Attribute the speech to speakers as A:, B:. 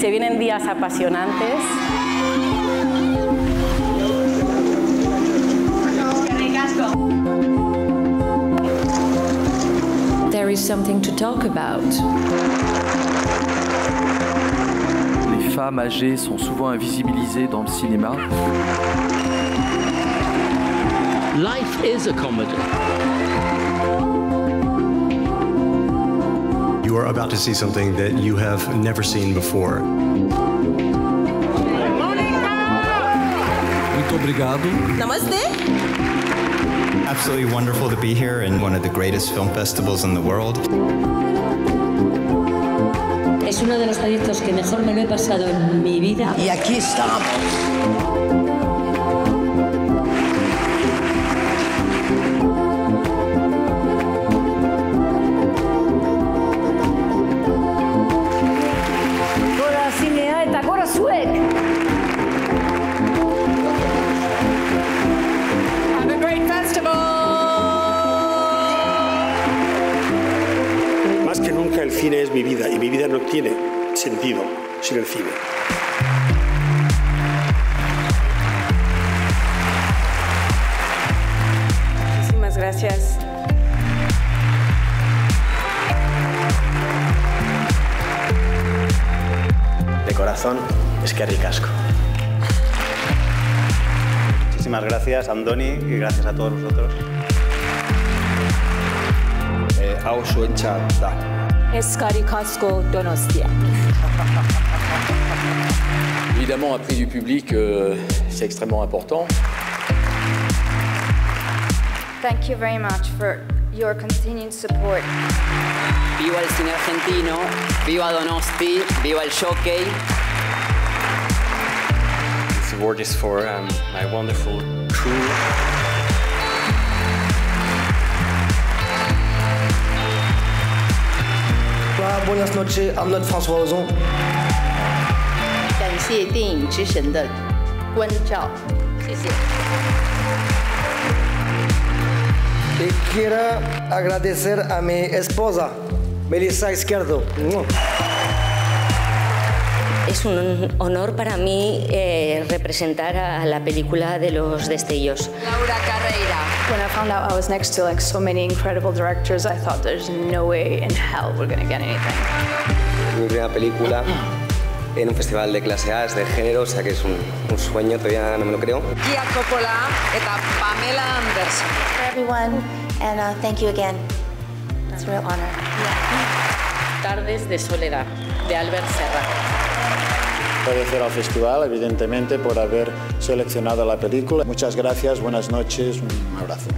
A: Se vienen días apasionantes.
B: There is something to talk about.
C: Les femmes âgées sont souvent invisibilisées dans le cinéma.
D: Life is a comedy.
E: You are about to see something that you have never seen before.
C: Muito obrigado.
F: Namaste.
G: Absolutely wonderful to be here in one of the greatest film festivals in the world.
B: Es uno de los proyectos que mejor me lo he pasado en mi vida.
F: Y aquí estamos.
H: Cine es mi vida y mi vida no tiene sentido sin el cine.
A: Muchísimas gracias.
G: De corazón, es que ricasco. Muchísimas gracias, Andoni, y gracias a todos vosotros.
C: Hau zuentzat da.
B: Eskarrik asko donostia.
I: Évidemment, un prix du public, euh, c'est extrêmement important.
J: Thank you very much for your continued support.
K: Viva el cine argentino, viva Donosti, viva el Jockey.
G: This award is for um, my wonderful crew.
F: Buenas noches, I'm not François Ozon.
J: 感谢电影之神的关照，谢谢。
F: Y quiero agradecer a mi esposa, Melissa Izquierdo.
B: Es un honor para mí eh, representar a la película de los destellos.
J: Laura Carreira.
L: When I found out I was next to like so many incredible directors, I thought there's no way in hell we're gonna get anything.
G: Mi primera película en un festival de clase A, es de género, o sea que es un, un sueño, todavía no me lo creo.
F: Gia Coppola eta Pamela Anderson.
J: For everyone, and uh, thank you again. It's a real honor.
A: Tardes de soledad, de Albert Serra.
H: Agradecer al festival, evidentemente, por haber seleccionado la película. Muchas gracias, buenas noches, un abrazo.